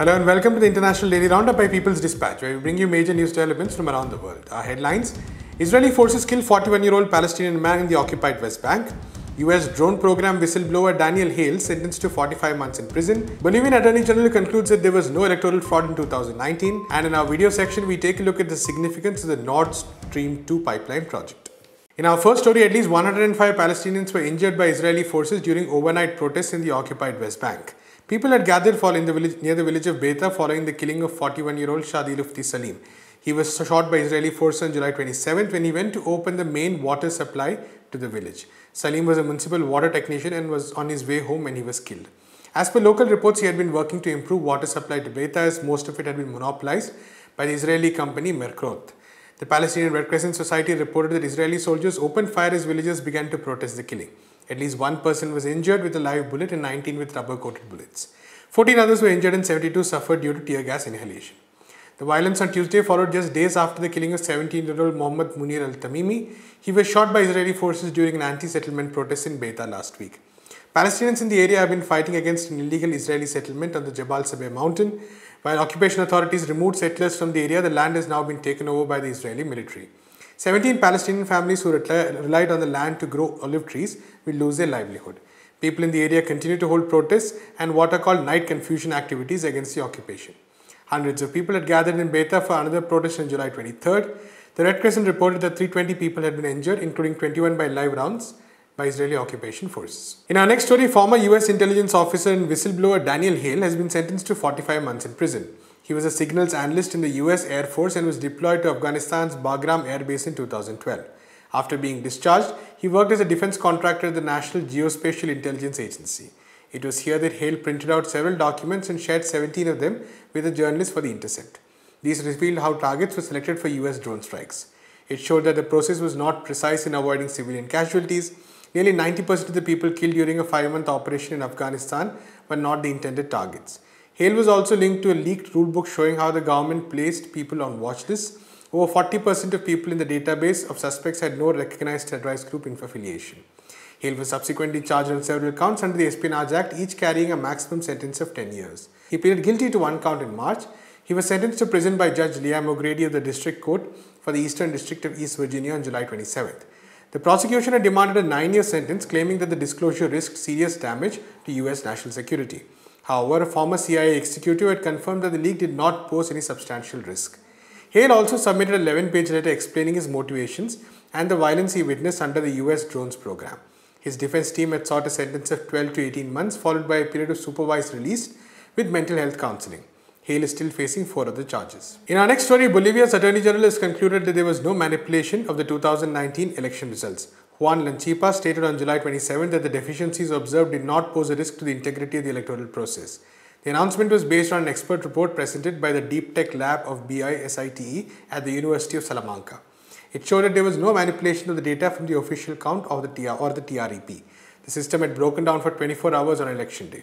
Hello and welcome to the International Daily Roundup by People's Dispatch, where we bring you major news developments from around the world. Our headlines Israeli forces kill 41 year old Palestinian man in the occupied West Bank. US drone program whistleblower Daniel Hale sentenced to 45 months in prison. Bolivian Attorney General concludes that there was no electoral fraud in 2019. And in our video section, we take a look at the significance of the Nord Stream 2 pipeline project. In our first story, at least 105 Palestinians were injured by Israeli forces during overnight protests in the occupied West Bank. People had gathered the village, near the village of Beita following the killing of 41-year-old Shadi Lufti Salim. He was shot by Israeli forces on July 27th when he went to open the main water supply to the village. Salim was a municipal water technician and was on his way home when he was killed. As per local reports, he had been working to improve water supply to Beita as most of it had been monopolized by the Israeli company Mekorot. The Palestinian Red Crescent Society reported that Israeli soldiers opened fire as villagers began to protest the killing. At least one person was injured with a live bullet and 19 with rubber coated bullets. 14 others were injured and 72 suffered due to tear gas inhalation. The violence on Tuesday followed just days after the killing of 17 year old Mohammad Munir al Tamimi. He was shot by Israeli forces during an anti settlement protest in Beita last week. Palestinians in the area have been fighting against an illegal Israeli settlement on the Jabal Sabeh mountain. While occupation authorities removed settlers from the area, the land has now been taken over by the Israeli military. 17 Palestinian families who relied on the land to grow olive trees will lose their livelihood. People in the area continue to hold protests and what are called night confusion activities against the occupation. Hundreds of people had gathered in Beita for another protest on July 23rd. The Red Crescent reported that 320 people had been injured, including 21 by live rounds by Israeli occupation forces. In our next story, former US intelligence officer and whistleblower Daniel Hale has been sentenced to 45 months in prison. He was a signals analyst in the US Air Force and was deployed to Afghanistan's Bagram Air Base in 2012. After being discharged, he worked as a defense contractor at the National Geospatial Intelligence Agency. It was here that Hale printed out several documents and shared 17 of them with a journalist for The Intercept. These revealed how targets were selected for US drone strikes. It showed that the process was not precise in avoiding civilian casualties. Nearly 90% of the people killed during a five month operation in Afghanistan were not the intended targets. Hale was also linked to a leaked rulebook showing how the government placed people on watch lists. Over 40% of people in the database of suspects had no recognized terrorist group affiliation. Hale was subsequently charged on several counts under the Espionage Act, each carrying a maximum sentence of 10 years. He pleaded guilty to one count in March. He was sentenced to prison by Judge Liam O'Grady of the District Court for the Eastern District of East Virginia on July 27th. The prosecution had demanded a nine year sentence, claiming that the disclosure risked serious damage to U.S. national security. However, a former CIA executive had confirmed that the leak did not pose any substantial risk. Hale also submitted an 11 page letter explaining his motivations and the violence he witnessed under the US drones program. His defense team had sought a sentence of 12 to 18 months, followed by a period of supervised release with mental health counseling. Hale is still facing four other charges. In our next story, Bolivia's Attorney General has concluded that there was no manipulation of the 2019 election results. Juan Lanchipa stated on July 27 that the deficiencies observed did not pose a risk to the integrity of the electoral process. The announcement was based on an expert report presented by the Deep Tech Lab of BISITE at the University of Salamanca. It showed that there was no manipulation of the data from the official count of the TR or the TREP. The system had broken down for 24 hours on election day.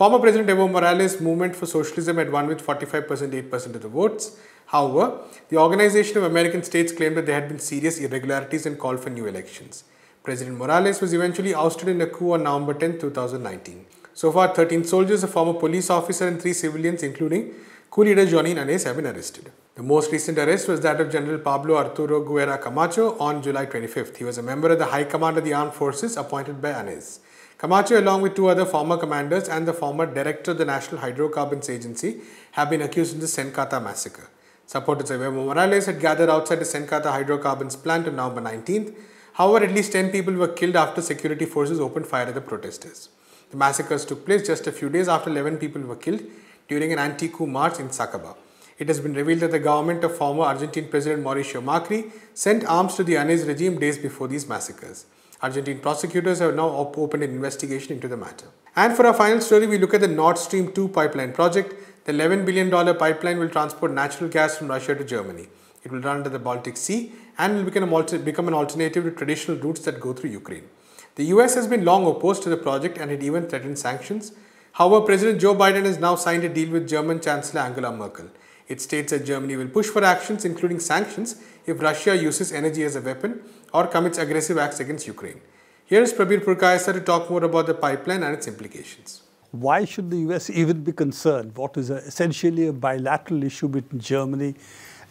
Former President Evo Morales' movement for socialism had won with 45% 8% of the votes. However, the Organization of American States claimed that there had been serious irregularities and called for new elections. President Morales was eventually ousted in a coup on November 10, 2019. So far, 13 soldiers, a former police officer, and three civilians, including coup leader Jeanine Anez, have been arrested. The most recent arrest was that of General Pablo Arturo Guerra Camacho on July 25th. He was a member of the High Command of the Armed Forces appointed by Anez. Camacho, along with two other former commanders and the former director of the National Hydrocarbons Agency, have been accused in the Senkata massacre. Supporters of Evo Morales had gathered outside the Senkata hydrocarbons plant on November 19th. However, at least 10 people were killed after security forces opened fire at the protesters. The massacres took place just a few days after 11 people were killed during an anti-coup march in Sacaba. It has been revealed that the government of former Argentine President Mauricio Macri sent arms to the Anez regime days before these massacres. Argentine prosecutors have now op opened an investigation into the matter. And for our final story, we look at the Nord Stream 2 pipeline project. The $11 billion pipeline will transport natural gas from Russia to Germany. It will run under the Baltic Sea and will become, become an alternative to traditional routes that go through Ukraine. The US has been long opposed to the project and it even threatened sanctions. However, President Joe Biden has now signed a deal with German Chancellor Angela Merkel. It states that Germany will push for actions, including sanctions, if Russia uses energy as a weapon or commits aggressive acts against Ukraine. Here is Prabir Purkayastha to talk more about the pipeline and its implications. why should the US even be concerned? What is a, essentially a bilateral issue between Germany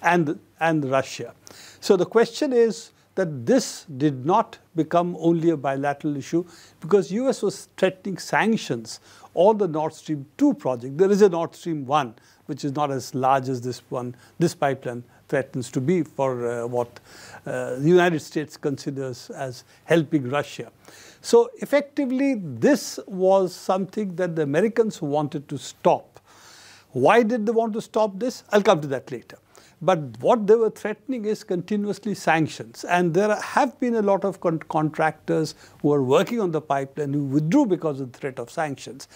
and, and Russia. So the question is that this did not become only a bilateral issue because US was threatening sanctions on the Nord Stream 2 project. There is a Nord Stream 1, which is not as large as this one, this pipeline threatens to be for uh, what uh, the United States considers as helping Russia. So effectively, this was something that the Americans wanted to stop. Why did they want to stop this? I'll come to that later. But what they were threatening is continuously sanctions. And there have been a lot of con contractors who are working on the pipeline who withdrew because of the threat of sanctions.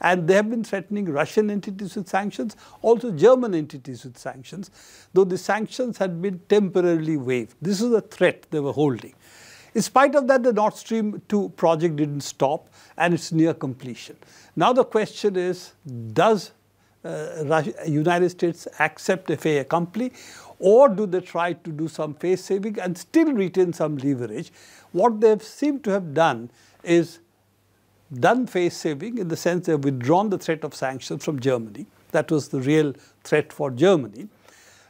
And they have been threatening Russian entities with sanctions, also German entities with sanctions, though the sanctions had been temporarily waived. This is a threat they were holding. In spite of that, the Nord Stream 2 project didn't stop and it's near completion. Now the question is, does Uh, Russia, United States accept a fait accompli or do they try to do some face saving and still retain some leverage? What they seem to have done is done face saving in the sense they have withdrawn the threat of sanctions from Germany. That was the real threat for Germany.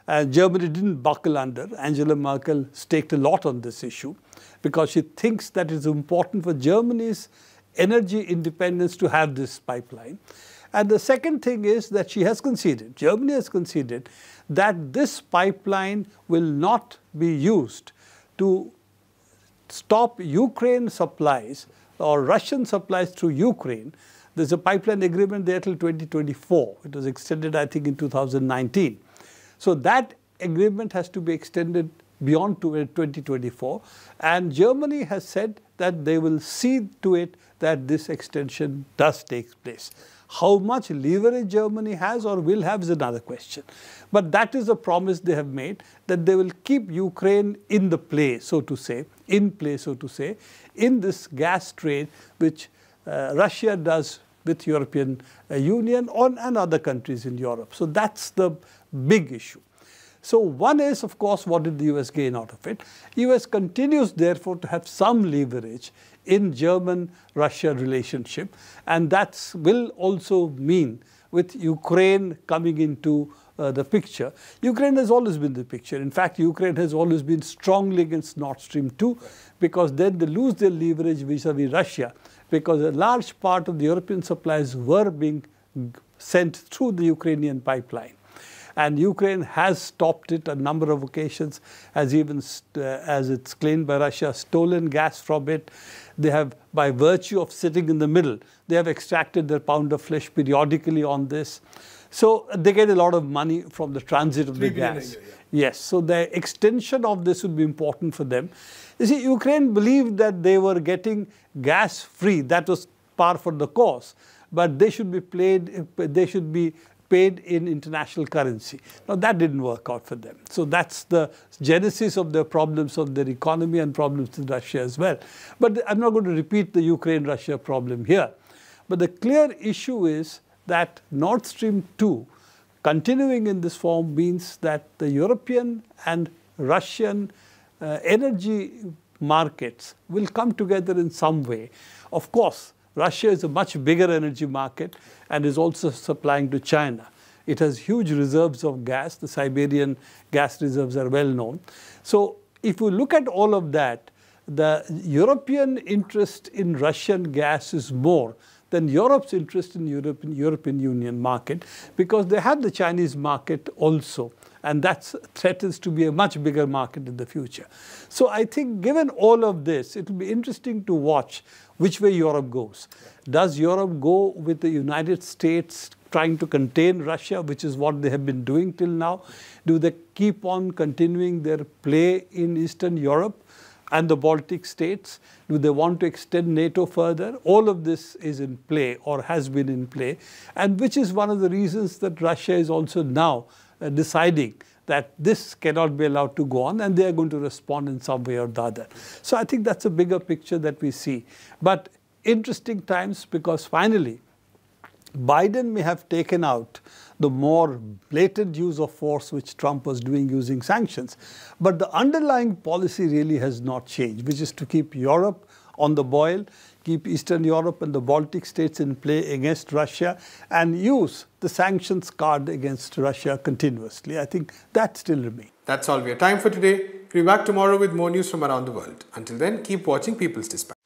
And Germany didn't buckle under. Angela Merkel staked a lot on this issue because she thinks that it's important for Germany's energy independence to have this pipeline. And the second thing is that she has conceded, Germany has conceded that this pipeline will not be used to stop Ukraine supplies or Russian supplies through Ukraine. There's a pipeline agreement there till 2024. It was extended, I think, in 2019. So that agreement has to be extended beyond uh, 2024. And Germany has said that they will see to it that this extension does take place. How much leverage Germany has or will have is another question. But that is a promise they have made that they will keep Ukraine in the play, so to say, in play, so to say, in this gas trade which uh, Russia does with European uh, Union on, and other countries in Europe. So that's the big issue. So one is, of course, what did the US gain out of it? US continues, therefore, to have some leverage in German-Russia relationship. And that will also mean with Ukraine coming into uh, the picture. Ukraine has always been the picture. In fact, Ukraine has always been strongly against Nord Stream 2 because then they lose their leverage vis-a-vis -vis Russia because a large part of the European supplies were being sent through the Ukrainian pipeline. And Ukraine has stopped it a number of occasions, has even, uh, as it's claimed by Russia, stolen gas from it. They have, by virtue of sitting in the middle, they have extracted their pound of flesh periodically on this. So they get a lot of money from the transit of the gas. Year, yeah. Yes, so the extension of this would be important for them. You see, Ukraine believed that they were getting gas free. That was par for the course. But they should be played, they should be paid in international currency. Now that didn't work out for them. So that's the genesis of their problems of their economy and problems in Russia as well. But I'm not going to repeat the Ukraine-Russia problem here. But the clear issue is that Nord Stream 2 continuing in this form means that the European and Russian uh, energy markets will come together in some way. Of course, Russia is a much bigger energy market and is also supplying to China. It has huge reserves of gas. The Siberian gas reserves are well known. So if we look at all of that, the European interest in Russian gas is more than Europe's interest in European, European Union market because they have the Chinese market also and that threatens to be a much bigger market in the future. So I think given all of this, it will be interesting to watch which way Europe goes. Does Europe go with the United States trying to contain Russia, which is what they have been doing till now? Do they keep on continuing their play in Eastern Europe? and the Baltic states? Do they want to extend NATO further? All of this is in play or has been in play, and which is one of the reasons that Russia is also now Uh, deciding that this cannot be allowed to go on and they are going to respond in some way or the other. So I think that's a bigger picture that we see. But interesting times because finally, Biden may have taken out the more blatant use of force which Trump was doing using sanctions. But the underlying policy really has not changed, which is to keep Europe on the boil, keep Eastern Europe and the Baltic states in play against Russia, and use the sanctions card against Russia continuously. I think that still remains. That's all we have time for today. We'll be back tomorrow with more news from around the world. Until then, keep watching People's Dispatch.